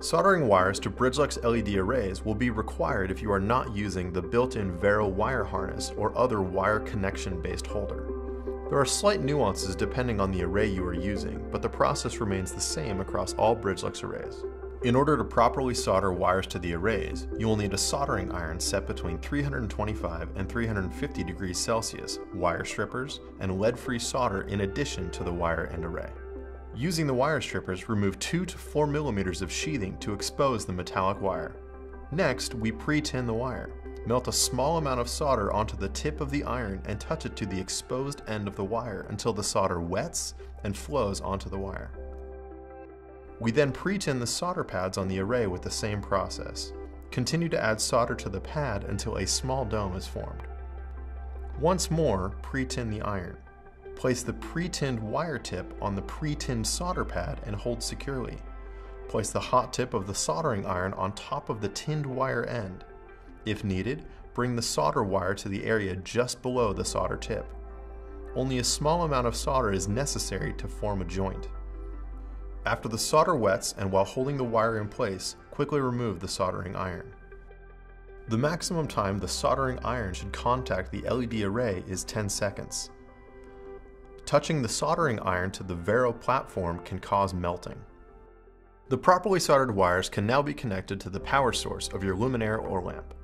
Soldering wires to Bridgelux LED arrays will be required if you are not using the built-in Vero wire harness or other wire connection-based holder. There are slight nuances depending on the array you are using, but the process remains the same across all Bridgelux arrays. In order to properly solder wires to the arrays, you will need a soldering iron set between 325 and 350 degrees Celsius, wire strippers, and lead-free solder in addition to the wire and array. Using the wire strippers, remove 2 to 4 millimeters of sheathing to expose the metallic wire. Next, we pre-tin the wire. Melt a small amount of solder onto the tip of the iron and touch it to the exposed end of the wire until the solder wets and flows onto the wire. We then pre-tin the solder pads on the array with the same process. Continue to add solder to the pad until a small dome is formed. Once more, pre-tin the iron. Place the pre-tinned wire tip on the pre-tinned solder pad and hold securely. Place the hot tip of the soldering iron on top of the tinned wire end. If needed, bring the solder wire to the area just below the solder tip. Only a small amount of solder is necessary to form a joint. After the solder wets and while holding the wire in place, quickly remove the soldering iron. The maximum time the soldering iron should contact the LED array is 10 seconds. Touching the soldering iron to the Vero platform can cause melting. The properly soldered wires can now be connected to the power source of your luminaire or lamp.